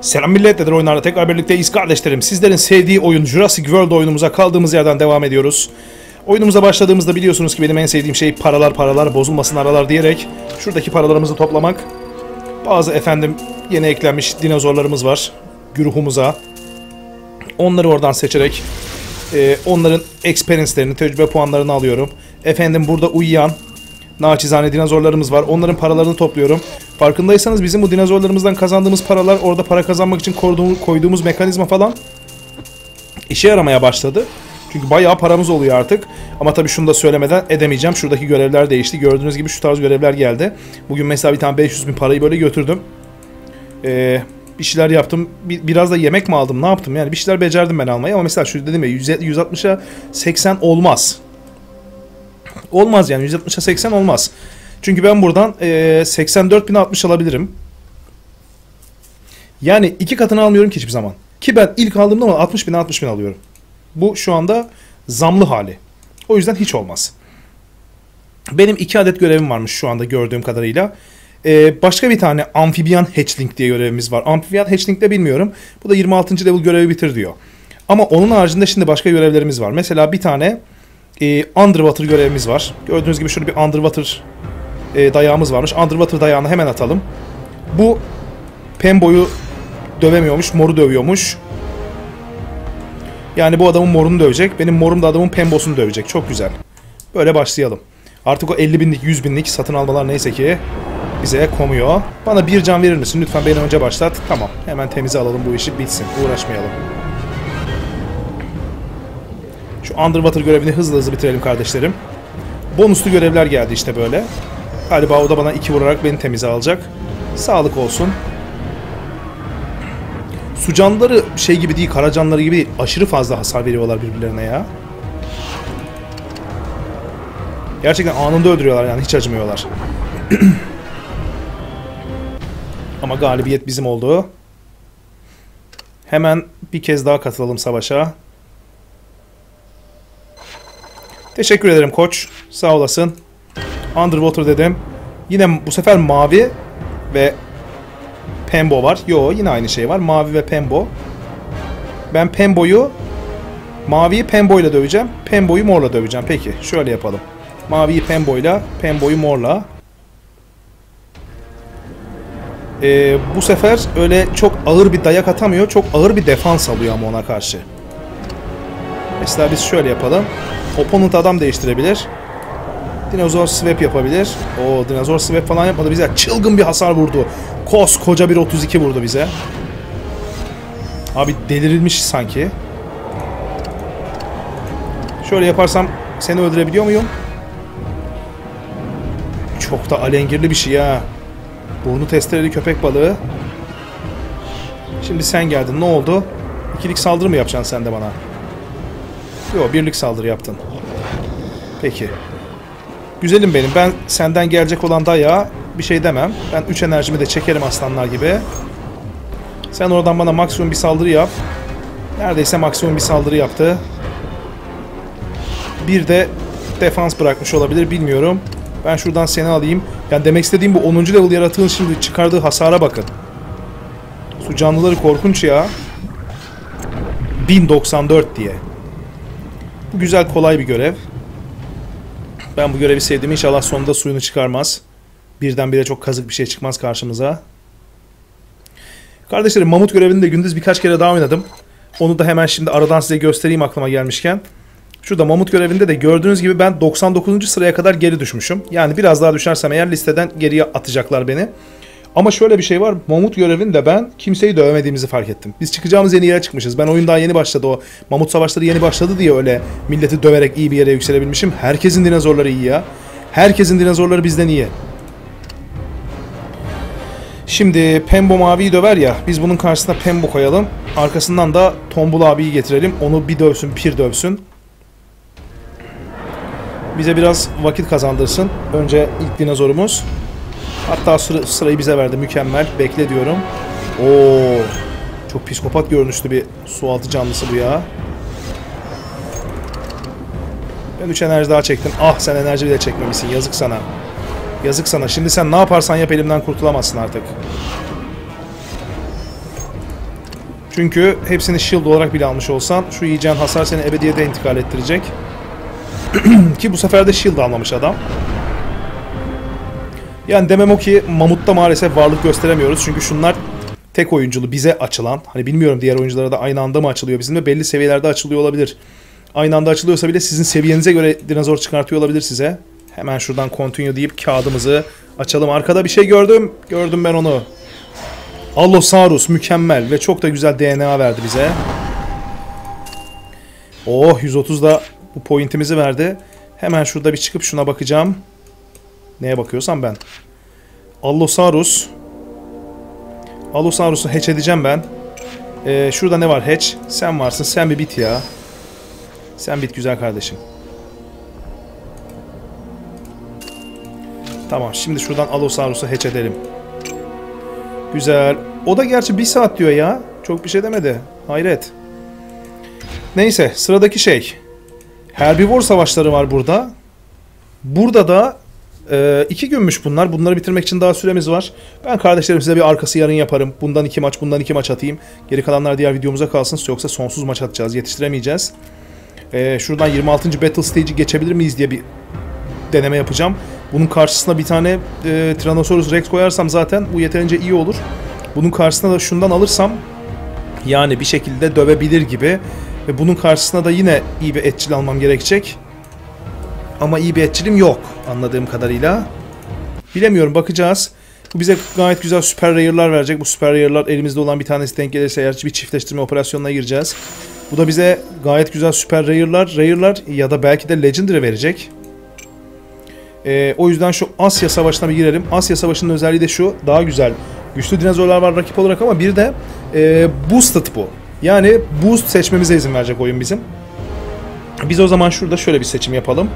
Selam millet, Nedir Oyunlar'la tekrar birlikteyiz kardeşlerim. Sizlerin sevdiği oyun Jurassic World oyunumuza kaldığımız yerden devam ediyoruz. Oyunumuza başladığımızda biliyorsunuz ki benim en sevdiğim şey paralar paralar bozulmasın aralar diyerek şuradaki paralarımızı toplamak. Bazı efendim yeni eklenmiş dinozorlarımız var güruhumuza. Onları oradan seçerek e, onların experience'lerini, tecrübe puanlarını alıyorum. Efendim burada uyuyan naçizane dinozorlarımız var. Onların paralarını topluyorum. Farkındaysanız bizim bu dinozorlarımızdan kazandığımız paralar orada para kazanmak için koyduğumuz, mekanizma falan işe yaramaya başladı. Çünkü bayağı paramız oluyor artık. Ama tabii şunu da söylemeden edemeyeceğim. Şuradaki görevler değişti. Gördüğünüz gibi şu tarz görevler geldi. Bugün mesela bir tane 500 bin parayı böyle götürdüm. Ee, bir şeyler yaptım. Bir, biraz da yemek mi aldım? Ne yaptım? Yani bir şeyler becerdim ben almayı. Ama mesela şu dedim ya 160'a 80 olmaz. Olmaz yani 160'a 80 olmaz. Çünkü ben buradan e, 84.060 alabilirim. Yani iki katını almıyorum ki hiçbir zaman. Ki ben ilk aldığımda ama 60 bin 60 bin alıyorum. Bu şu anda zamlı hali. O yüzden hiç olmaz. Benim iki adet görevim varmış şu anda gördüğüm kadarıyla. Ee, başka bir tane amfibiyan hatchling diye görevimiz var. Amfibiyan hatchling de bilmiyorum. Bu da 26. level görevi bitir diyor. Ama onun haricinde şimdi başka görevlerimiz var. Mesela bir tane e, underwater görevimiz var. Gördüğünüz gibi şurada bir underwater e, dayağımız varmış. Underwater dayağını hemen atalım. Bu Pembo'yu dövemiyormuş, moru dövüyormuş. Yani bu adamın morunu dövecek. Benim morum da adamın Pembo'sunu dövecek. Çok güzel. Böyle başlayalım. Artık o 50 binlik, 100 binlik satın almalar neyse ki bize komuyor. Bana bir can verir misin? Lütfen beni önce başlat. Tamam. Hemen temize alalım bu işi bitsin. Uğraşmayalım. Şu Underwater görevini hızlı hızlı bitirelim kardeşlerim. Bonuslu görevler geldi işte böyle. Galiba o da bana iki vurarak beni temize alacak. Sağlık olsun. Su canlıları şey gibi değil, kara canlıları gibi aşırı fazla hasar veriyorlar birbirlerine ya. Gerçekten anında öldürüyorlar yani hiç acımıyorlar. Ama galibiyet bizim oldu. Hemen bir kez daha katılalım savaşa. Teşekkür ederim koç. Sağ olasın. Underwater dedim. Yine bu sefer mavi ve Pembo var. Yo yine aynı şey var. Mavi ve Pembo. Ben Pembo'yu maviyi Pembo ile döveceğim. Pembo'yu morla döveceğim. Peki şöyle yapalım. Maviyi Pembo ile Pembo'yu morla. Ee, bu sefer öyle çok ağır bir dayak atamıyor. Çok ağır bir defans alıyor ama ona karşı. Mesela biz şöyle yapalım. Opponent adam değiştirebilir. Dinozor swap yapabilir. O dinozor swap falan yapmadı bize. Çılgın bir hasar vurdu. Koskoca bir 32 vurdu bize. Abi delirilmiş sanki. Şöyle yaparsam seni öldürebiliyor muyum? Çok da alengirli bir şey ya. Burnu testereli köpek balığı. Şimdi sen geldin. Ne oldu? İkilik saldırı mı yapacaksın sen de bana? Yok birlik saldırı yaptın. Peki. Güzelim benim. Ben senden gelecek olan dayağa bir şey demem. Ben 3 enerjimi de çekerim aslanlar gibi. Sen oradan bana maksimum bir saldırı yap. Neredeyse maksimum bir saldırı yaptı. Bir de defans bırakmış olabilir bilmiyorum. Ben şuradan seni alayım. Yani demek istediğim bu 10. level yaratığın şimdi çıkardığı hasara bakın. Su canlıları korkunç ya. 1094 diye. Bu güzel kolay bir görev. Ben bu görevi sevdim. İnşallah sonunda suyunu çıkarmaz. Birdenbire çok kazık bir şey çıkmaz karşımıza. Kardeşlerim mamut görevini de gündüz birkaç kere daha oynadım. Onu da hemen şimdi aradan size göstereyim aklıma gelmişken. Şurada mamut görevinde de gördüğünüz gibi ben 99. sıraya kadar geri düşmüşüm. Yani biraz daha düşersem eğer listeden geriye atacaklar beni. Ama şöyle bir şey var. Mamut görevinde ben kimseyi dövmediğimizi fark ettim. Biz çıkacağımız yeni yere çıkmışız. Ben oyun daha yeni başladı o. Mamut savaşları yeni başladı diye öyle milleti döverek iyi bir yere yükselebilmişim. Herkesin dinozorları iyi ya. Herkesin dinozorları bizden iyi. Şimdi Pembo maviyi döver ya. Biz bunun karşısına Pembo koyalım. Arkasından da Tombul abiyi getirelim. Onu bir dövsün, pir dövsün. Bize biraz vakit kazandırsın. Önce ilk dinozorumuz. Hatta sıra, sırayı bize verdi. Mükemmel. Bekle diyorum. Oo, Çok psikopat görünüşlü bir sualtı canlısı bu ya. Ben 3 enerji daha çektim. Ah sen enerji bile çekmemişsin. Yazık sana. Yazık sana. Şimdi sen ne yaparsan yap elimden kurtulamazsın artık. Çünkü hepsini shield olarak bile almış olsan şu yiyeceğin hasar seni ebediyete intikal ettirecek. ki bu sefer de shield almamış adam. Yani demem o ki Mamut'ta maalesef varlık gösteremiyoruz. Çünkü şunlar tek oyunculu bize açılan. Hani bilmiyorum diğer oyunculara da aynı anda mı açılıyor bizimle. Belli seviyelerde açılıyor olabilir. Aynı anda açılıyorsa bile sizin seviyenize göre dinozor çıkartıyor olabilir size. Hemen şuradan continue deyip kağıdımızı açalım. Arkada bir şey gördüm. Gördüm ben onu. Allosaurus mükemmel ve çok da güzel DNA verdi bize. Oh 130 da bu pointimizi verdi. Hemen şurada bir çıkıp şuna bakacağım. Neye bakıyorsam ben. Allosaurus. Allosaurus'u hatch edeceğim ben. Ee, şurada ne var hatch? Sen varsın. Sen bir bit ya. Sen bit güzel kardeşim. Tamam şimdi şuradan Allosaurus'u hatch edelim. Güzel. O da gerçi bir saat diyor ya. Çok bir şey demedi. Hayret. Neyse sıradaki şey. Herbivor savaşları var burada. Burada da e, iki günmüş bunlar. Bunları bitirmek için daha süremiz var. Ben kardeşlerim size bir arkası yarın yaparım. Bundan iki maç, bundan iki maç atayım. Geri kalanlar diğer videomuza kalsın. Yoksa sonsuz maç atacağız. Yetiştiremeyeceğiz. E, şuradan 26. Battle Stage'i geçebilir miyiz diye bir deneme yapacağım. Bunun karşısına bir tane e, Tyrannosaurus Rex koyarsam zaten bu yeterince iyi olur. Bunun karşısına da şundan alırsam yani bir şekilde dövebilir gibi. Ve bunun karşısına da yine iyi bir etçil almam gerekecek. Ama iyi bir etçilim yok anladığım kadarıyla. Bilemiyorum bakacağız. Bu bize gayet güzel süper rare'lar verecek. Bu süper rare'lar elimizde olan bir tanesi denk gelirse eğer bir çiftleştirme operasyonuna gireceğiz. Bu da bize gayet güzel süper rare'lar, rare'lar ya da belki de legendary verecek. Ee, o yüzden şu Asya Savaşı'na bir girelim. Asya Savaşı'nın özelliği de şu. Daha güzel. Güçlü dinozorlar var rakip olarak ama bir de e, boosted bu. Yani boost seçmemize izin verecek oyun bizim. Biz o zaman şurada şöyle bir seçim yapalım.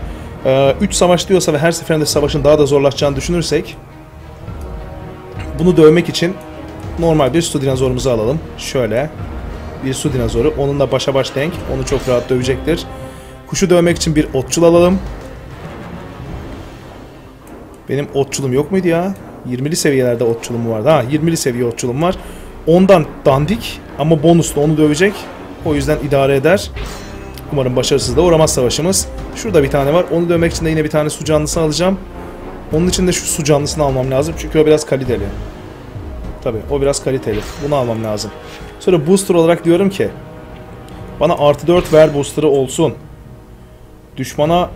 3 ee, savaş diyorsa ve her seferinde savaşın daha da zorlaşacağını düşünürsek bunu dövmek için normal bir su dinozorumuzu alalım. Şöyle bir su dinozoru. Onunla başa baş denk. Onu çok rahat dövecektir. Kuşu dövmek için bir otçul alalım. Benim otçulum yok muydu ya? 20'li seviyelerde otçulum vardı. Ha 20'li seviye otçulum var. Ondan dandik ama bonuslu onu dövecek. O yüzden idare eder. Umarım başarısız da uğramaz savaşımız. Şurada bir tane var. Onu dövmek için de yine bir tane su canlısı alacağım. Onun için de şu su canlısını almam lazım. Çünkü o biraz kaliteli. Tabi o biraz kaliteli. Bunu almam lazım. Sonra booster olarak diyorum ki bana artı 4 ver booster'ı olsun. Düşmana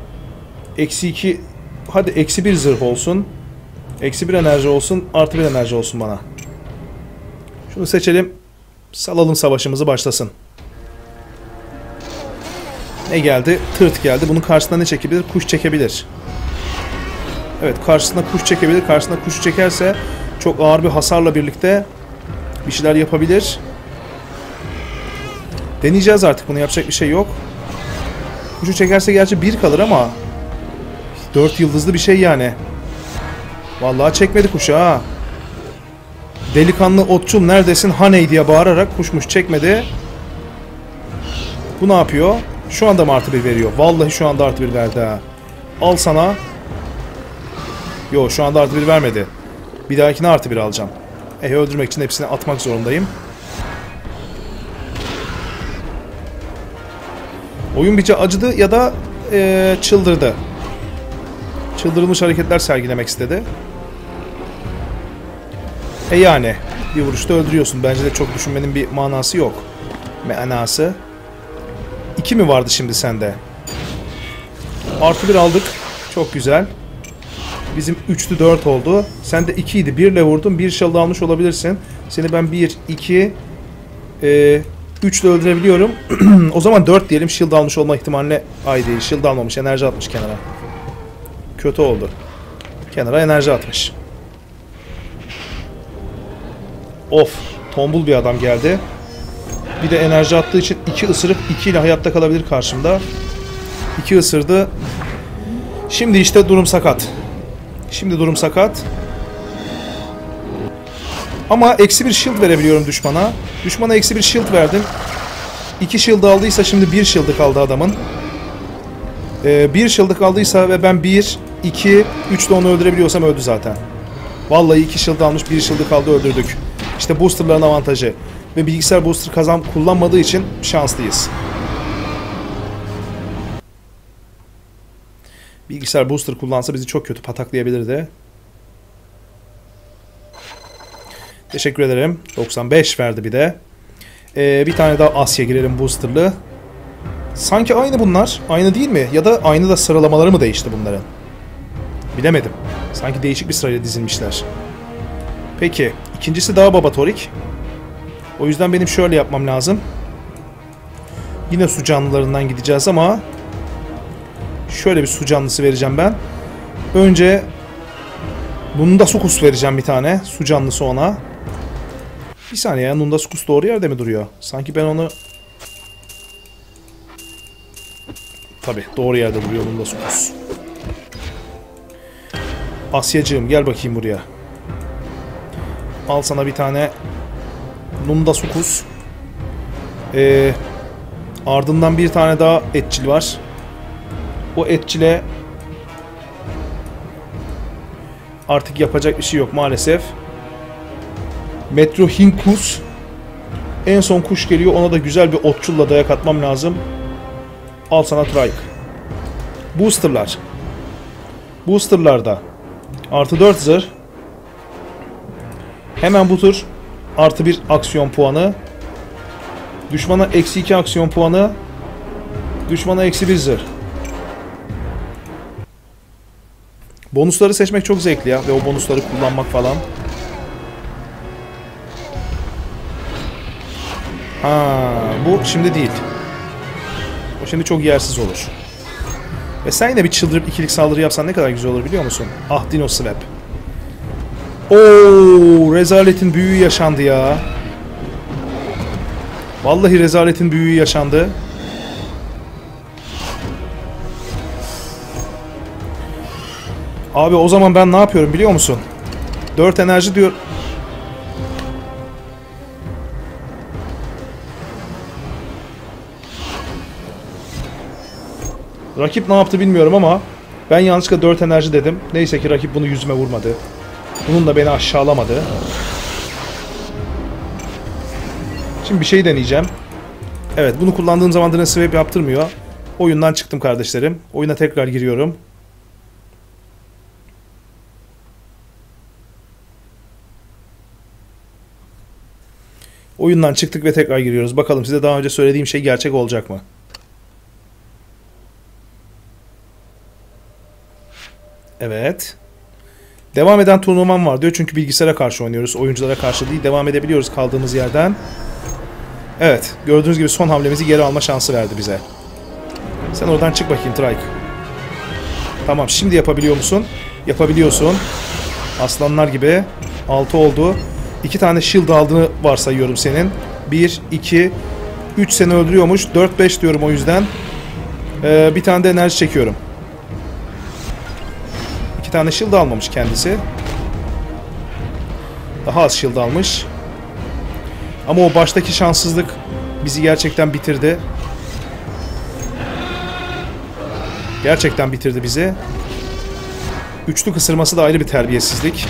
eksi 2 hadi eksi 1 zırh olsun. Eksi 1 enerji olsun. Artı 1 enerji olsun bana. Şunu seçelim. Salalım savaşımızı başlasın. Ne geldi? Tırt geldi. Bunun karşısında ne çekebilir? Kuş çekebilir. Evet karşısına kuş çekebilir. Karşısına kuş çekerse çok ağır bir hasarla birlikte bir şeyler yapabilir. Deneyeceğiz artık bunu yapacak bir şey yok. Kuşu çekerse gerçi bir kalır ama 4 yıldızlı bir şey yani. Vallahi çekmedi kuşu ha. Delikanlı otçul neredesin Haney diye bağırarak kuşmuş çekmedi. Bu ne yapıyor? Şu anda mı artı bir veriyor? Vallahi şu anda artı bir verdi ha. Al sana. Yo şu anda artı bir vermedi. Bir dahakine artı bir alacağım. Eh öldürmek için hepsini atmak zorundayım. Oyun biçe acıdı ya da ee, çıldırdı. Çıldırılmış hareketler sergilemek istedi. E yani bir vuruşta öldürüyorsun. Bence de çok düşünmenin bir manası yok. Manası. 2 mi vardı şimdi sende? Artı 1 aldık. Çok güzel. Bizim 3'lü 4 oldu. Sen de 2 idi. 1 ile vurdun. 1 shield almış olabilirsin. Seni ben 1, 2, e, 3 ile öldürebiliyorum. o zaman 4 diyelim. Shield almış olma ihtimaline ay değil. Shield almamış. Enerji atmış kenara. Kötü oldu. Kenara enerji atmış. Of. Tombul bir adam geldi. Bir de enerji attığı için iki ısırık iki ile hayatta kalabilir karşımda. İki ısırdı. Şimdi işte durum sakat. Şimdi durum sakat. Ama eksi bir shield verebiliyorum düşmana. Düşmana eksi bir shield verdim. İki shield aldıysa şimdi bir shield kaldı adamın. Ee, bir shield kaldıysa ve ben bir, iki, üç de onu öldürebiliyorsam öldü zaten. Vallahi iki shield almış bir shield kaldı öldürdük. İşte boosterların avantajı. Ve bilgisayar booster kazan kullanmadığı için şanslıyız. Bilgisayar booster kullansa bizi çok kötü pataklayabilirdi. Teşekkür ederim. 95 verdi bir de. Ee, bir tane daha Asya girelim boosterlı. Sanki aynı bunlar. Aynı değil mi? Ya da aynı da sıralamaları mı değişti bunların? Bilemedim. Sanki değişik bir sırayla dizilmişler. Peki. ikincisi daha babatorik. O yüzden benim şöyle yapmam lazım. Yine su canlılarından gideceğiz ama şöyle bir su canlısı vereceğim ben. Önce Nundasukus vereceğim bir tane. Su canlısı ona. Bir saniye ya Nundasukus doğru yerde mi duruyor? Sanki ben onu... Tabi doğru yerde duruyor Nundasukus. Asyacığım gel bakayım buraya. Al sana bir tane Nundasukus. Ee, ardından bir tane daha etçil var. O etçile artık yapacak bir şey yok maalesef. Metro Hinkus en son kuş geliyor ona da güzel bir otçulla dayak atmam lazım. Al sana trike. Boosterlar. Boosterlarda artı 4 zırh. Hemen bu tur artı 1 aksiyon puanı. Düşmana eksi 2 aksiyon puanı. Düşmana eksi 1 zırh. Bonusları seçmek çok zevkli ya ve o bonusları kullanmak falan. Ha, bu şimdi değil. O şimdi çok yersiz olur. Ve sen yine bir çıldırıp ikilik saldırı yapsan ne kadar güzel olur biliyor musun? Ah Dino Swap. Oo, rezaletin büyüğü yaşandı ya. Vallahi rezaletin büyüğü yaşandı. Abi o zaman ben ne yapıyorum biliyor musun? 4 enerji diyor. Rakip ne yaptı bilmiyorum ama ben yanlışlıkla 4 enerji dedim. Neyse ki rakip bunu yüzüme vurmadı. Bunun da beni aşağılamadı. Şimdi bir şey deneyeceğim. Evet bunu kullandığım zaman da swap yaptırmıyor. Oyundan çıktım kardeşlerim. Oyuna tekrar giriyorum. Oyundan çıktık ve tekrar giriyoruz. Bakalım size daha önce söylediğim şey gerçek olacak mı? Evet. Devam eden turnuvam var diyor. Çünkü bilgisayara karşı oynuyoruz. Oyunculara karşı değil. Devam edebiliyoruz kaldığımız yerden. Evet. Gördüğünüz gibi son hamlemizi geri alma şansı verdi bize. Sen oradan çık bakayım Trike. Tamam. Şimdi yapabiliyor musun? Yapabiliyorsun. Aslanlar gibi. 6 oldu. 2 tane shield aldığını varsayıyorum senin. 1, 2, 3 seni öldürüyormuş. 4, 5 diyorum o yüzden. Ee, bir tane de enerji çekiyorum. Tane shield almamış kendisi. Daha az shield almış. Ama o baştaki şanssızlık bizi gerçekten bitirdi. Gerçekten bitirdi bizi. Üçlü kısırması da ayrı bir terbiyesizlik.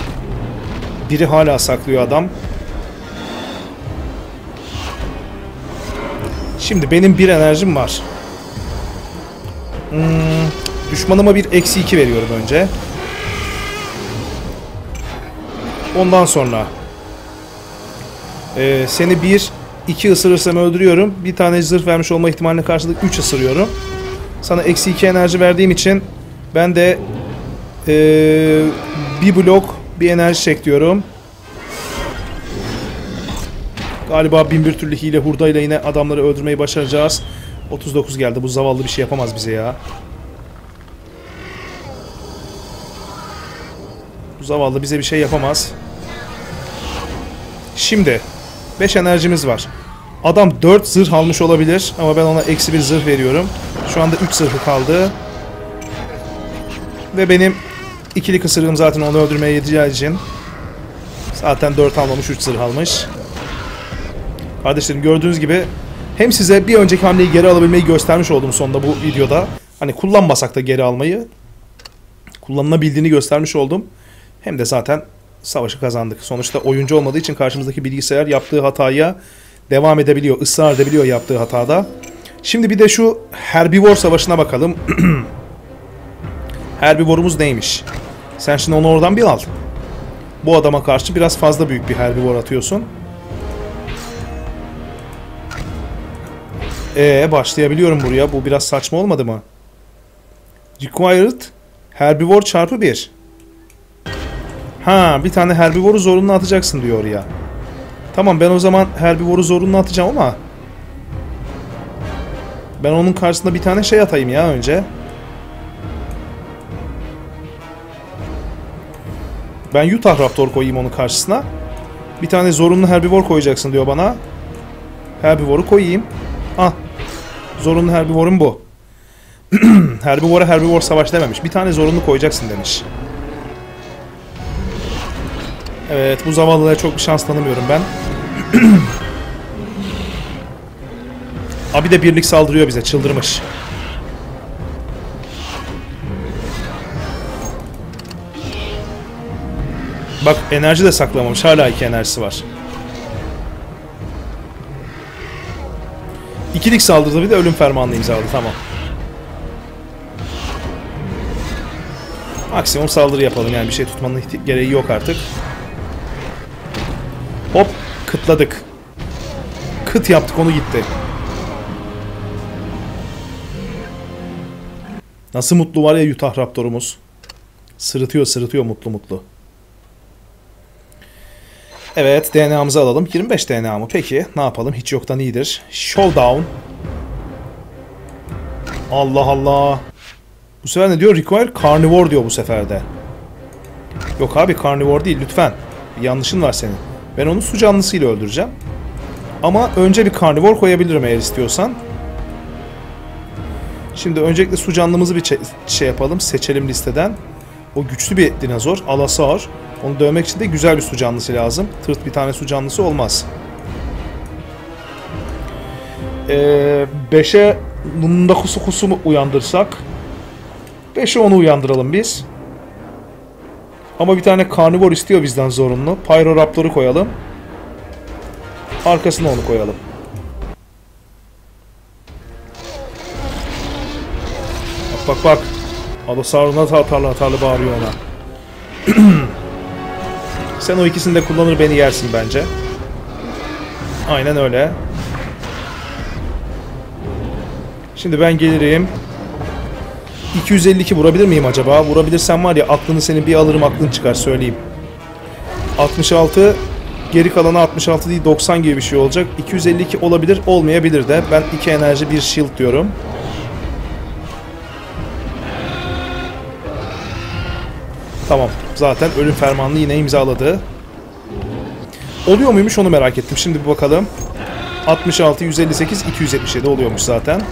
Biri hala saklıyor adam. Şimdi benim bir enerjim var. Hmm, düşmanıma bir eksi iki veriyorum önce. Ondan sonra e, seni bir iki ısırırsam öldürüyorum. Bir tane zırh vermiş olma ihtimaline karşılık 3 ısırıyorum. Sana eksi 2 enerji verdiğim için ben de e, bir blok bir enerji çek diyorum. Galiba bin bir türlü hile hurdayla yine adamları öldürmeyi başaracağız. 39 geldi. Bu zavallı bir şey yapamaz bize ya. Bu zavallı bize bir şey yapamaz. Şimdi 5 enerjimiz var. Adam 4 zırh almış olabilir ama ben ona eksi bir zırh veriyorum. Şu anda 3 zırhı kaldı. Ve benim ikili kısırığım zaten onu öldürmeye yeteceği için zaten 4 almamış 3 zırh almış. Kardeşlerim gördüğünüz gibi hem size bir önceki hamleyi geri alabilmeyi göstermiş oldum sonunda bu videoda. Hani kullanmasak da geri almayı kullanılabildiğini göstermiş oldum. Hem de zaten savaşı kazandık. Sonuçta oyuncu olmadığı için karşımızdaki bilgisayar yaptığı hataya devam edebiliyor, ısrar edebiliyor yaptığı hatada. Şimdi bir de şu Herbivore savaşına bakalım. Herbivore'umuz neymiş? Sen şimdi onu oradan bir al. Bu adama karşı biraz fazla büyük bir herbivore atıyorsun. Ee başlayabiliyorum buraya. Bu biraz saçma olmadı mı? Required herbivore çarpı 1. Ha bir tane herbivoru zorunlu atacaksın diyor ya. Tamam ben o zaman herbivoru zorunlu atacağım ama ben onun karşısında bir tane şey atayım ya önce. Ben Utah Raptor koyayım onun karşısına. Bir tane zorunlu herbivor koyacaksın diyor bana. Herbivoru koyayım. Ah. Zorunlu herbivorum bu. Herbivora herbivor savaş dememiş. Bir tane zorunlu koyacaksın demiş. Evet bu zavallılara çok bir şans tanımıyorum ben. Abi de birlik saldırıyor bize çıldırmış. Bak enerji de saklamamış. Hala iki enerjisi var. İkilik saldırdı bir de ölüm fermanını imzaladı. Tamam. Maksimum saldırı yapalım. Yani bir şey tutmanın gereği yok artık. Kıtladık. Kıt yaptık onu gitti. Nasıl mutlu var ya Utah Raptor'umuz. Sırıtıyor sırıtıyor mutlu mutlu. Evet DNA'mızı alalım. 25 DNA mı? Peki ne yapalım? Hiç yoktan iyidir. Showdown. Allah Allah. Bu sefer ne diyor? Require Carnivore diyor bu seferde. Yok abi Carnivore değil lütfen. Bir yanlışın var senin. Ben onu su canlısıyla öldüreceğim. Ama önce bir Carnivore koyabilirim eğer istiyorsan. Şimdi öncelikle su canlımızı bir şey yapalım. Seçelim listeden. O güçlü bir dinozor. Alasaur. Onu dövmek için de güzel bir su canlısı lazım. Tırt bir tane su canlısı olmaz. 5'e ee, Nundakusu Kusu mu uyandırsak? 5'e onu uyandıralım biz. Ama bir tane karnivor istiyor bizden zorunlu. Pyroraptor'u koyalım. Arkasına onu koyalım. Bak bak bak. Adasaur nasıl atarlı atarlı bağırıyor ona. Sen o ikisini de kullanır beni yersin bence. Aynen öyle. Şimdi ben gelirim. 252 vurabilir miyim acaba? Vurabilirsem var ya aklını senin bir alırım aklın çıkar söyleyeyim. 66 geri kalanı 66 değil 90 gibi bir şey olacak. 252 olabilir olmayabilir de. Ben 2 enerji bir shield diyorum. Tamam. Zaten ölüm fermanını yine imzaladı. Oluyor muymuş onu merak ettim. Şimdi bir bakalım. 66, 158, 277 oluyormuş zaten.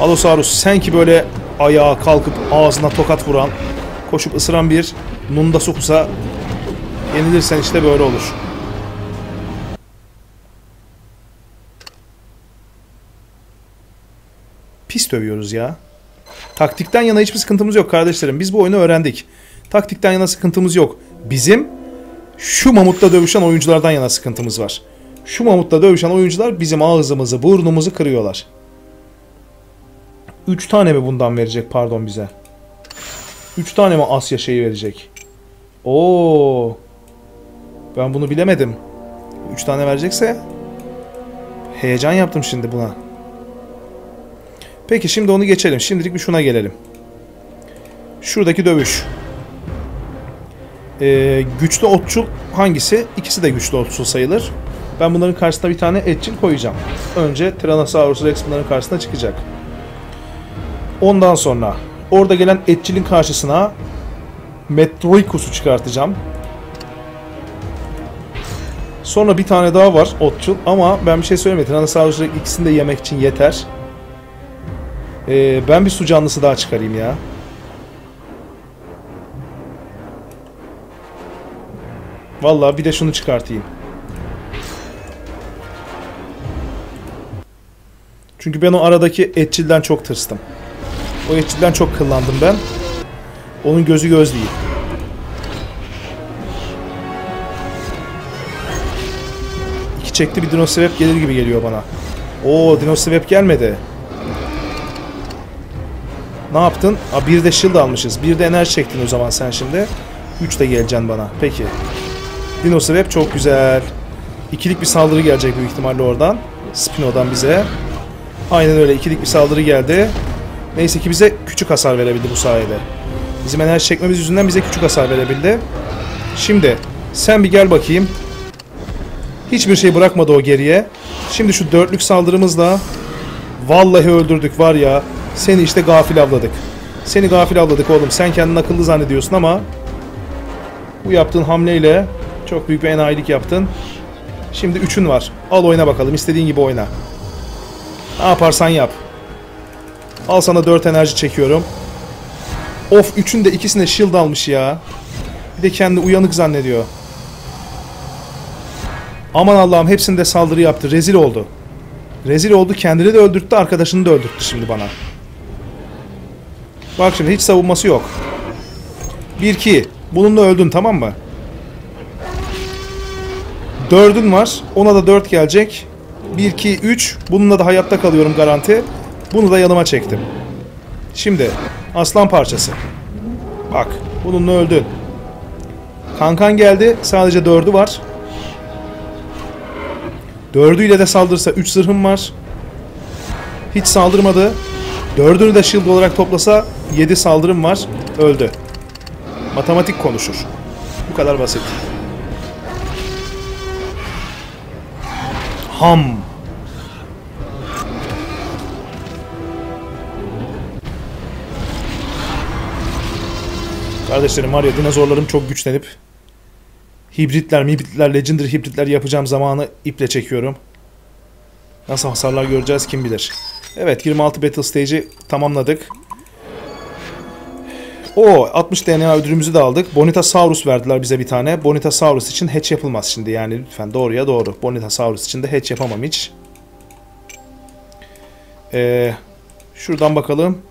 Allosaurus sen ki böyle ayağa kalkıp ağzına tokat vuran, koşup ısıran bir Nunda Sokus'a yenilirsen işte böyle olur. Pis dövüyoruz ya. Taktikten yana hiçbir sıkıntımız yok kardeşlerim. Biz bu oyunu öğrendik. Taktikten yana sıkıntımız yok. Bizim şu mamutla dövüşen oyunculardan yana sıkıntımız var. Şu mamutla dövüşen oyuncular bizim ağzımızı, burnumuzu kırıyorlar. 3 tane mi bundan verecek pardon bize? 3 tane mi Asya şeyi verecek? Oo. Ben bunu bilemedim. 3 tane verecekse heyecan yaptım şimdi buna. Peki şimdi onu geçelim. Şimdilik bir şuna gelelim. Şuradaki dövüş. Ee, güçlü otçul hangisi? İkisi de güçlü otçul sayılır. Ben bunların karşısına bir tane etçil koyacağım. Önce Tyrannosaurus Rex bunların karşısına çıkacak. Ondan sonra orada gelen etçilin karşısına Metroicus'u çıkartacağım. Sonra bir tane daha var otçul ama ben bir şey söyleyeyim. Tyrannosaurus Rex ikisini de yemek için yeter. Ee, ben bir su canlısı daha çıkarayım ya. Vallahi bir de şunu çıkartayım. Çünkü ben o aradaki etçilden çok tırstım. O etçiden çok kıllandım ben. Onun gözü göz değil. İki çekti bir dinosevep gelir gibi geliyor bana. Oo dinosevep gelmedi. Ne yaptın? Aa, bir de shield almışız. Bir de enerji çektin o zaman sen şimdi. Üç de geleceksin bana. Peki. Dinosevep çok güzel. İkilik bir saldırı gelecek büyük ihtimalle oradan. Spino'dan bize. Aynen öyle ikilik bir saldırı geldi. Neyse ki bize küçük hasar verebildi bu sayede. Bizim enerji çekmemiz yüzünden bize küçük hasar verebildi. Şimdi sen bir gel bakayım. Hiçbir şey bırakmadı o geriye. Şimdi şu dörtlük saldırımızla vallahi öldürdük var ya. Seni işte gafil avladık. Seni gafil avladık oğlum. Sen kendini akıllı zannediyorsun ama bu yaptığın hamleyle çok büyük bir enayilik yaptın. Şimdi üçün var. Al oyna bakalım. İstediğin gibi oyna. Ne yaparsan yap. Al sana 4 enerji çekiyorum. Of üçün de ikisine shield almış ya. Bir de kendi uyanık zannediyor. Aman Allah'ım hepsinde saldırı yaptı. Rezil oldu. Rezil oldu. Kendini de öldürttü. Arkadaşını da öldürttü şimdi bana. Bak şimdi hiç savunması yok. 1-2. Bununla öldün tamam mı? Dördün var. Ona da 4 gelecek. 1-2-3. Bununla da hayatta kalıyorum garanti. Bunu da yanıma çektim. Şimdi aslan parçası. Bak bununla öldün. Kankan geldi. Sadece dördü var. Dördüyle de saldırsa 3 zırhım var. Hiç saldırmadı. Dördünü de shield olarak toplasa 7 saldırım var. Öldü. Matematik konuşur. Bu kadar basit. Ham. Kardeşlerim var ya dinozorlarım çok güçlenip hibritler, mibritler, legendary hibritler yapacağım zamanı iple çekiyorum. Nasıl hasarlar göreceğiz kim bilir. Evet 26 Battle Stage'i tamamladık. O 60 DNA ödülümüzü de aldık. Bonitasaurus verdiler bize bir tane. Bonitasaurus için hatch yapılmaz şimdi yani lütfen doğruya doğru. Bonitasaurus için de hatch yapamam hiç. Ee, şuradan bakalım.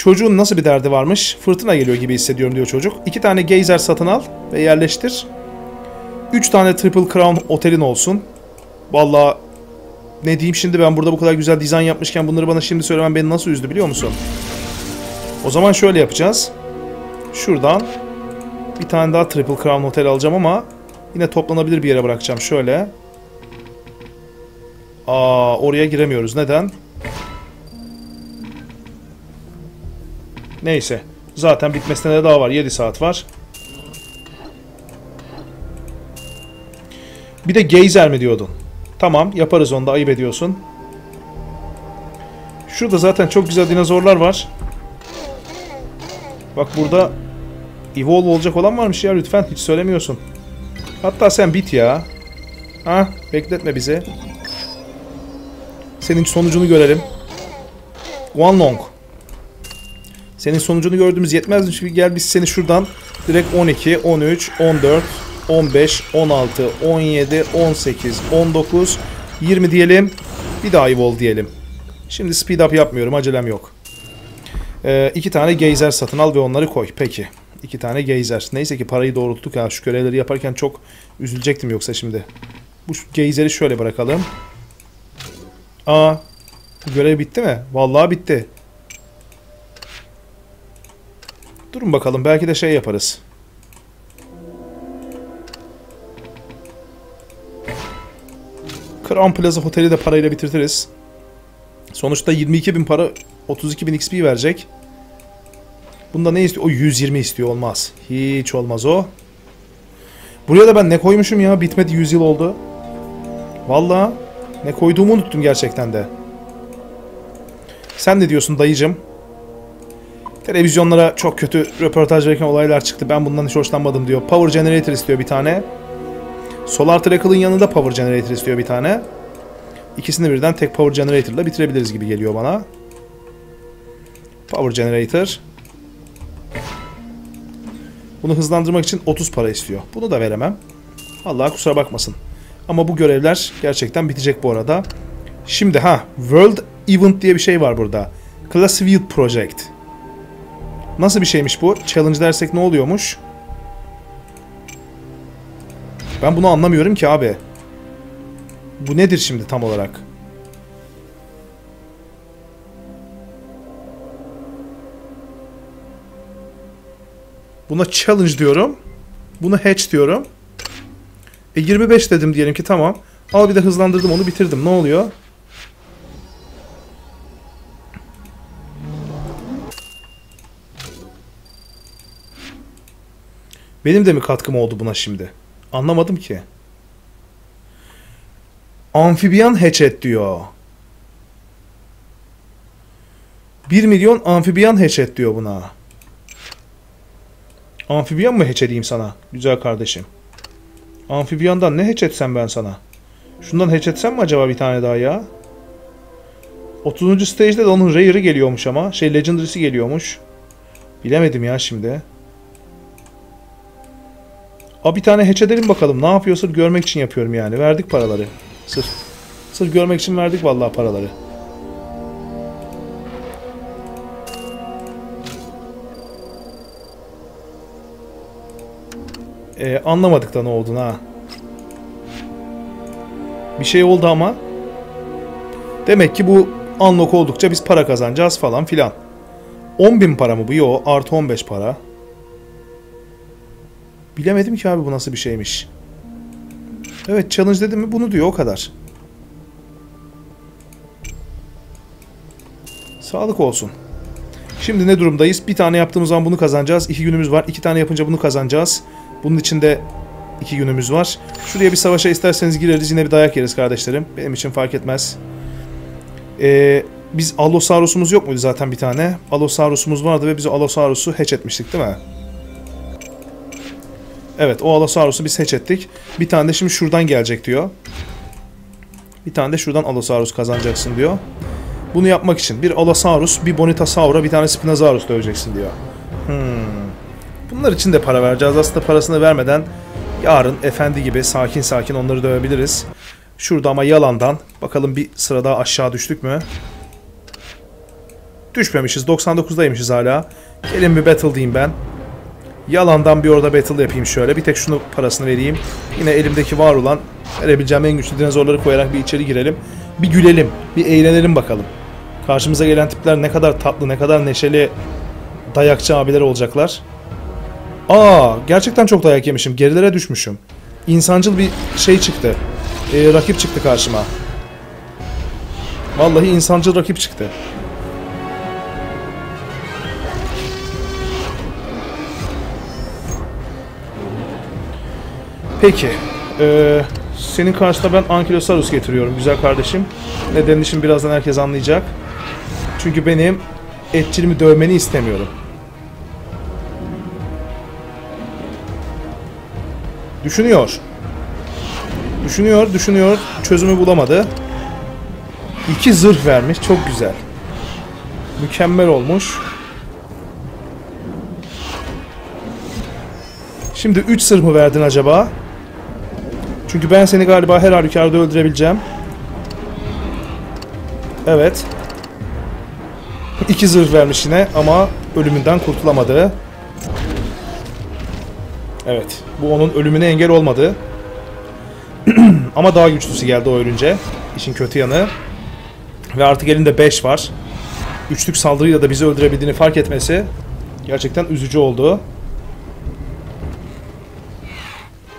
Çocuğun nasıl bir derdi varmış? Fırtına geliyor gibi hissediyorum diyor çocuk. İki tane geyser satın al ve yerleştir. Üç tane Triple Crown otelin olsun. Vallahi ne diyeyim şimdi ben burada bu kadar güzel dizayn yapmışken bunları bana şimdi söylemen beni nasıl üzdü biliyor musun? O zaman şöyle yapacağız. Şuradan bir tane daha Triple Crown Hotel alacağım ama yine toplanabilir bir yere bırakacağım. Şöyle. Aa oraya giremiyoruz. Neden? Neyse. Zaten bitmesine de daha var. 7 saat var. Bir de geyser mi diyordun? Tamam yaparız onu da ayıp ediyorsun. Şurada zaten çok güzel dinozorlar var. Bak burada Evolve olacak olan varmış ya lütfen hiç söylemiyorsun. Hatta sen bit ya. Ha bekletme bizi. Senin sonucunu görelim. One long. Senin sonucunu gördüğümüz yetmezmiş gibi gel biz seni şuradan direkt 12, 13, 14, 15, 16, 17, 18, 19, 20 diyelim. Bir daha Evolve diyelim. Şimdi speed up yapmıyorum acelem yok. Ee, iki tane geyser satın al ve onları koy. Peki. İki tane geyser. Neyse ki parayı doğrulttuk ya. Şu görevleri yaparken çok üzülecektim yoksa şimdi. Bu geyseri şöyle bırakalım. Aa. Bu görev bitti mi? Vallahi bitti. Durun bakalım. Belki de şey yaparız. Crown Plaza Oteli de parayla bitirtiriz. Sonuçta 22 bin para 32 bin XP verecek. Bunda ne istiyor? O 120 istiyor olmaz. Hiç olmaz o. Buraya da ben ne koymuşum ya? Bitmedi 100 yıl oldu. Valla ne koyduğumu unuttum gerçekten de. Sen ne diyorsun dayıcım? Televizyonlara çok kötü röportaj verirken olaylar çıktı. Ben bundan hiç hoşlanmadım diyor. Power Generator istiyor bir tane. Solar Trackle'ın yanında Power Generator istiyor bir tane. İkisini birden tek Power Generator'la bitirebiliriz gibi geliyor bana. Power Generator. Bunu hızlandırmak için 30 para istiyor. Bunu da veremem. Allah kusura bakmasın. Ama bu görevler gerçekten bitecek bu arada. Şimdi ha World Event diye bir şey var burada. Classified Project. Nasıl bir şeymiş bu? Challenge dersek ne oluyormuş? Ben bunu anlamıyorum ki abi. Bu nedir şimdi tam olarak? Buna challenge diyorum. Buna hatch diyorum. E 25 dedim diyelim ki tamam. Al bir de hızlandırdım onu bitirdim. Ne oluyor? Benim de mi katkım oldu buna şimdi? Anlamadım ki. Amfibiyan hatch et diyor. 1 milyon amfibiyan hatch et diyor buna. Amfibiyan mı hatch edeyim sana? Güzel kardeşim. Amfibiyandan ne hatch etsem ben sana? Şundan hatch etsem mi acaba bir tane daha ya? 30. stage'de de onun rare'ı geliyormuş ama. Şey legendary'si geliyormuş. Bilemedim ya şimdi. A bir tane hatch edelim bakalım. Ne yapıyorsa görmek için yapıyorum yani. Verdik paraları. Sırf. Sırf görmek için verdik vallahi paraları. Ee, anlamadık da ne olduğunu ha. Bir şey oldu ama. Demek ki bu unlock oldukça biz para kazanacağız falan filan. 10.000 para mı bu? Yo artı 15 para. Bilemedim ki abi bu nasıl bir şeymiş. Evet challenge dedim mi bunu diyor o kadar. Sağlık olsun. Şimdi ne durumdayız? Bir tane yaptığımız zaman bunu kazanacağız. İki günümüz var. İki tane yapınca bunu kazanacağız. Bunun için de iki günümüz var. Şuraya bir savaşa isterseniz gireriz. Yine bir dayak yeriz kardeşlerim. Benim için fark etmez. Ee, biz Allosaurus'umuz yok muydu zaten bir tane? Allosaurus'umuz vardı ve biz Allosaurus'u hatch etmiştik değil mi? Evet o Allosaurus'u biz hatch ettik. Bir tane de şimdi şuradan gelecek diyor. Bir tane de şuradan Allosaurus kazanacaksın diyor. Bunu yapmak için bir Allosaurus, bir Bonitasaur'a, bir tane Spinosaurus döveceksin diyor. Hmm. Bunlar için de para vereceğiz. Aslında parasını vermeden yarın efendi gibi sakin sakin onları dövebiliriz. Şurada ama yalandan. Bakalım bir sıra daha aşağı düştük mü? Düşmemişiz. 99'daymışız hala. Gelin bir battle diyeyim ben. Yalandan bir orada battle yapayım şöyle. Bir tek şunu parasını vereyim. Yine elimdeki var olan verebileceğim en güçlü dinozorları koyarak bir içeri girelim. Bir gülelim. Bir eğlenelim bakalım. Karşımıza gelen tipler ne kadar tatlı, ne kadar neşeli dayakçı abiler olacaklar. Aa, gerçekten çok dayak yemişim. Gerilere düşmüşüm. İnsancıl bir şey çıktı. Ee, rakip çıktı karşıma. Vallahi insancıl rakip çıktı. Peki. Ee, senin karşısında ben Ankylosaurus getiriyorum güzel kardeşim. Nedenini şimdi birazdan herkes anlayacak. Çünkü benim etçilimi dövmeni istemiyorum. Düşünüyor. Düşünüyor, düşünüyor. Çözümü bulamadı. İki zırh vermiş. Çok güzel. Mükemmel olmuş. Şimdi 3 zırh mı verdin acaba? Çünkü ben seni galiba her halükarda öldürebileceğim. Evet. İki zırh vermiş yine ama ölümünden kurtulamadı. Evet. Bu onun ölümüne engel olmadı. ama daha güçlüsü geldi o ölünce. İşin kötü yanı. Ve artık elinde 5 var. Üçlük saldırıyla da bizi öldürebildiğini fark etmesi gerçekten üzücü oldu.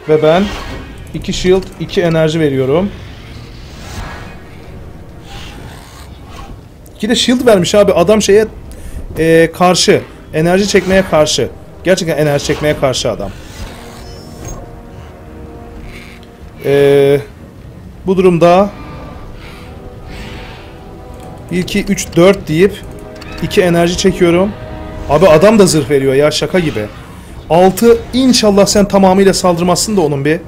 Ve ben 2 shield, 2 enerji veriyorum. 2 de shield vermiş abi. Adam şeye e, karşı. Enerji çekmeye karşı. Gerçekten enerji çekmeye karşı adam. E, bu durumda 1, 2, 3, 4 deyip 2 enerji çekiyorum. Abi adam da zırh veriyor ya şaka gibi. 6 inşallah sen tamamıyla saldırmazsın da onun bir.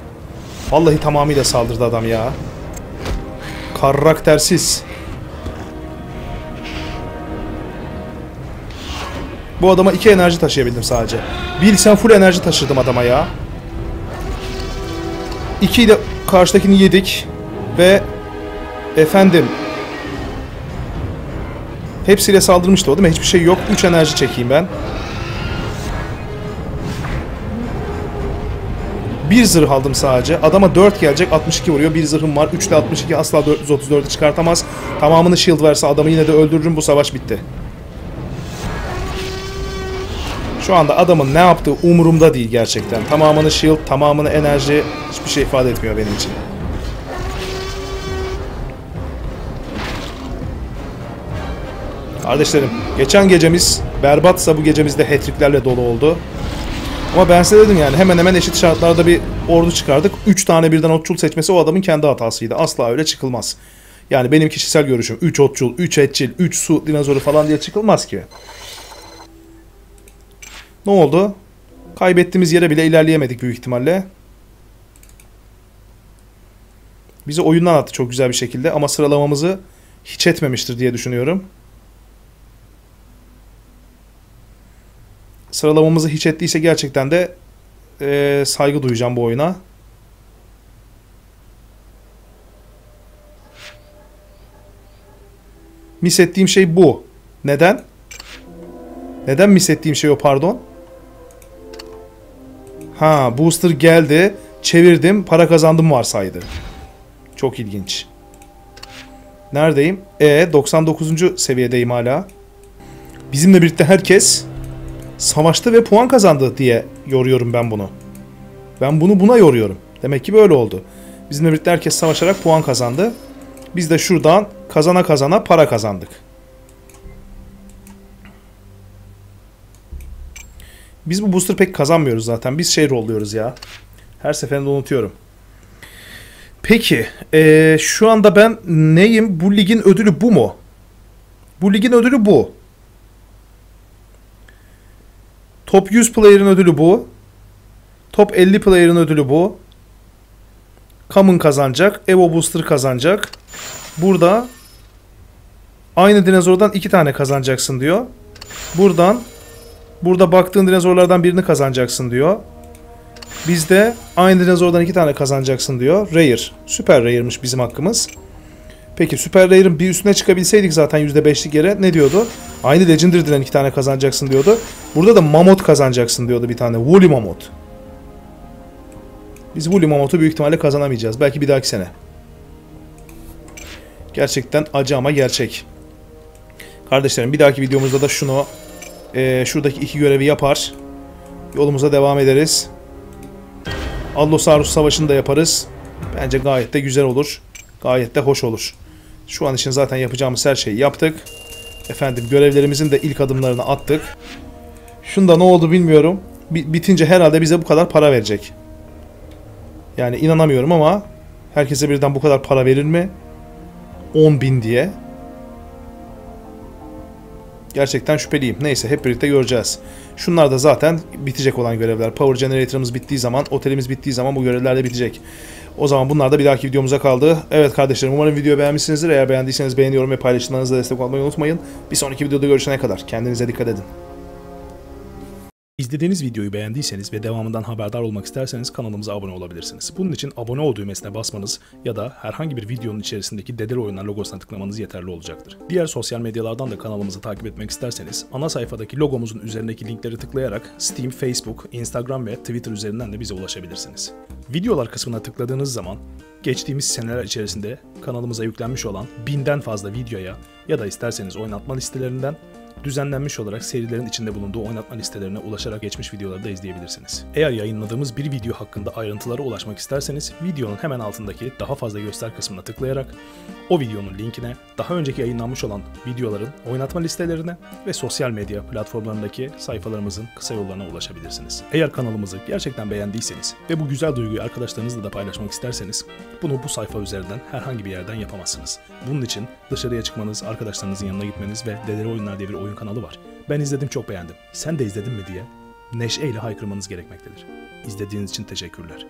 Vallahi tamamıyla saldırdı adam ya. Karaktersiz. Bu adama iki enerji taşıyabildim sadece. Bilsen full enerji taşırdım adama ya. İkiyi de karşıdakini yedik. Ve efendim hepsiyle saldırmıştı o değil mi? Hiçbir şey yok. 3 enerji çekeyim ben. Bir zırh aldım sadece. Adama 4 gelecek 62 vuruyor. Bir zırhım var. 3 ile 62 asla 434'ü çıkartamaz. Tamamını shield verse adamı yine de öldürürüm. Bu savaş bitti. Şu anda adamın ne yaptığı umurumda değil gerçekten. Tamamını shield, tamamını enerji hiçbir şey ifade etmiyor benim için. Kardeşlerim, geçen gecemiz berbatsa bu gecemiz de hat dolu oldu. Ama ben size dedim yani hemen hemen eşit şartlarda bir ordu çıkardık. 3 tane birden otçul seçmesi o adamın kendi hatasıydı. Asla öyle çıkılmaz. Yani benim kişisel görüşüm 3 otçul, 3 etçil, 3 su dinozoru falan diye çıkılmaz ki. Ne oldu? Kaybettiğimiz yere bile ilerleyemedik büyük ihtimalle. Bizi oyundan attı çok güzel bir şekilde ama sıralamamızı hiç etmemiştir diye düşünüyorum. Sıralamamızı hiç ettiyse gerçekten de e, saygı duyacağım bu oyuna. Mis ettiğim şey bu. Neden? Neden mis ettiğim şey o pardon? Ha booster geldi. Çevirdim. Para kazandım varsaydı. Çok ilginç. Neredeyim? E 99. seviyedeyim hala. Bizimle birlikte herkes savaştı ve puan kazandı diye yoruyorum ben bunu. Ben bunu buna yoruyorum. Demek ki böyle oldu. Bizimle birlikte herkes savaşarak puan kazandı. Biz de şuradan kazana kazana para kazandık. Biz bu booster pek kazanmıyoruz zaten. Biz şey rolluyoruz ya. Her seferinde unutuyorum. Peki. Ee, şu anda ben neyim? Bu ligin ödülü bu mu? Bu ligin ödülü bu. Top 100 player'ın ödülü bu. Top 50 player'ın ödülü bu. Common kazanacak. Evo Booster kazanacak. Burada aynı dinozordan iki tane kazanacaksın diyor. Buradan burada baktığın dinozorlardan birini kazanacaksın diyor. Bizde aynı dinozordan iki tane kazanacaksın diyor. Rare. Süper Rare'mış bizim hakkımız. Peki Süper Rare'ın bir üstüne çıkabilseydik zaten %5'lik yere ne diyordu? Aynı Legendary'den iki tane kazanacaksın diyordu. Burada da Mamot kazanacaksın diyordu bir tane. Woolly Mamot. Biz Woolly Mamot'u büyük ihtimalle kazanamayacağız. Belki bir dahaki sene. Gerçekten acı ama gerçek. Kardeşlerim bir dahaki videomuzda da şunu e, şuradaki iki görevi yapar. Yolumuza devam ederiz. Allosaurus savaşını da yaparız. Bence gayet de güzel olur. Gayet de hoş olur. Şu an için zaten yapacağımız her şeyi yaptık. Efendim görevlerimizin de ilk adımlarını attık. Şunda ne oldu bilmiyorum. bitince herhalde bize bu kadar para verecek. Yani inanamıyorum ama herkese birden bu kadar para verir mi? 10 bin diye. Gerçekten şüpheliyim. Neyse hep birlikte göreceğiz. Şunlar da zaten bitecek olan görevler. Power Generator'ımız bittiği zaman, otelimiz bittiği zaman bu görevler de bitecek. O zaman bunlar da bir dahaki videomuza kaldı. Evet kardeşlerim umarım videoyu beğenmişsinizdir. Eğer beğendiyseniz beğeni, yorum ve paylaşımlarınızla destek olmayı unutmayın. Bir sonraki videoda görüşene kadar kendinize dikkat edin. İzlediğiniz videoyu beğendiyseniz ve devamından haberdar olmak isterseniz kanalımıza abone olabilirsiniz. Bunun için abone ol düğmesine basmanız ya da herhangi bir videonun içerisindeki Dedel Oyunlar logosuna tıklamanız yeterli olacaktır. Diğer sosyal medyalardan da kanalımızı takip etmek isterseniz ana sayfadaki logomuzun üzerindeki linkleri tıklayarak Steam, Facebook, Instagram ve Twitter üzerinden de bize ulaşabilirsiniz. Videolar kısmına tıkladığınız zaman geçtiğimiz seneler içerisinde kanalımıza yüklenmiş olan binden fazla videoya ya da isterseniz oynatma listelerinden düzenlenmiş olarak serilerin içinde bulunduğu oynatma listelerine ulaşarak geçmiş videoları da izleyebilirsiniz. Eğer yayınladığımız bir video hakkında ayrıntılara ulaşmak isterseniz videonun hemen altındaki daha fazla göster kısmına tıklayarak o videonun linkine, daha önceki yayınlanmış olan videoların oynatma listelerine ve sosyal medya platformlarındaki sayfalarımızın kısa yollarına ulaşabilirsiniz. Eğer kanalımızı gerçekten beğendiyseniz ve bu güzel duyguyu arkadaşlarınızla da paylaşmak isterseniz bunu bu sayfa üzerinden herhangi bir yerden yapamazsınız. Bunun için dışarıya çıkmanız, arkadaşlarınızın yanına gitmeniz ve Dedere Oyunlar diye bir oyun kanalı var. Ben izledim çok beğendim. Sen de izledin mi diye neşeyle haykırmanız gerekmektedir. İzlediğiniz için teşekkürler.